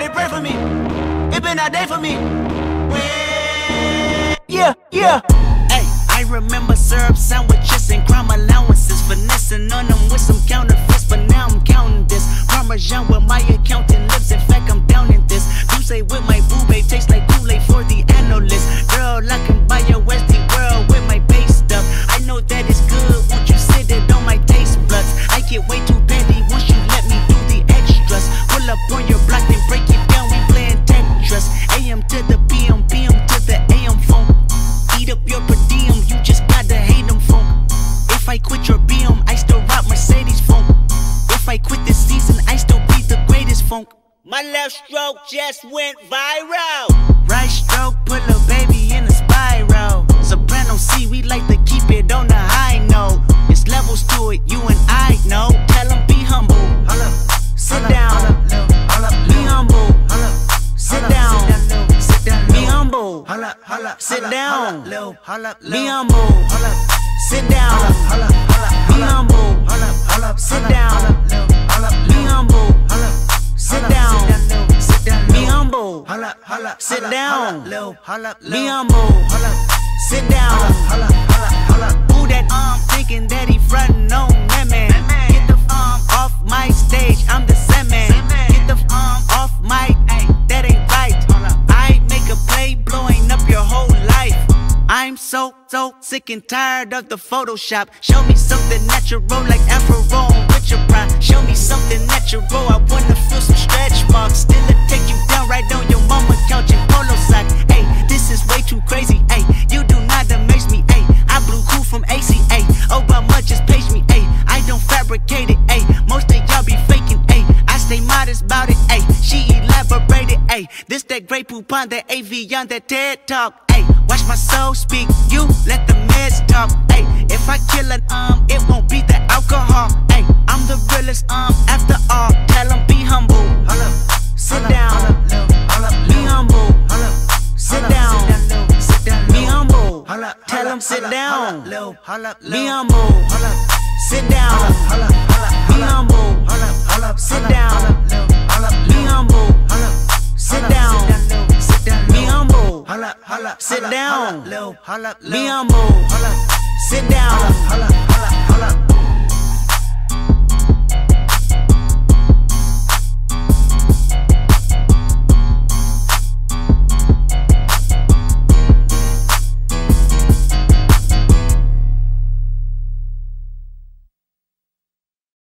Everybody pray for me. It been a day for me. Yeah, yeah. Hey, I remember syrup sandwiches and crime allowances. Finessing on them with some counterfeits, but now I'm counting this. Parmesan with my accountant This season, I still be the greatest funk. My left stroke just went viral. Right stroke put a baby in a spiral. Soprano C, we like to keep it on the high note. It's levels to it, you and I know. Tell them be humble. Hold up. Sit down. Hold up, Hold up, Be humble. Sit down. Sit down, Sit down, Be humble. Hold up, hold up, Sit down. Hold up, Lil. Hold up, Lil. Be humble. Sit down. up, hold up, hold up, Be humble. Humble. Hold up, hold up, Sit down. hold up, Lil. Hold up, Lil. Be humble. Hold up. Sit down. up, hold up, hold up, hold up. Who that um thinking that he frontin' on that man? Get the um off my stage, I'm the Sandman. Get the um off my, ay, that ain't right. I make a play blowing up your whole life. I'm so, so sick and tired of the Photoshop. Show me something natural like Afro and Richard Pryor. Show me something natural, I wanna Hey, this that great poop on that AV on that TED talk. Hey, watch my soul speak. You let the meds talk. Hey, if I kill an um, it won't be the alcohol. Hey, I'm the realest um after all. Tell 'em be humble. Hold up. Sit down. Hold up, Hold up, Be humble. Sit down. Sit down, Sit down, Be humble. Hold up, Tell hold 'em up, sit down. Hold up, Hold up, Be humble. Sit down. Hold up, hold up, Be humble. Hold up, hold up, Sit down. Sit down. Hold up, Lil. Hold up, Lil. Be humble. Hold up. Sit down.